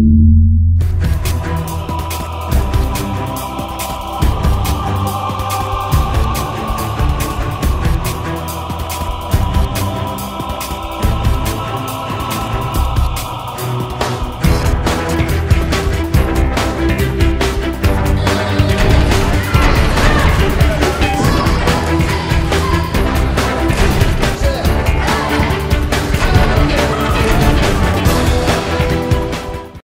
you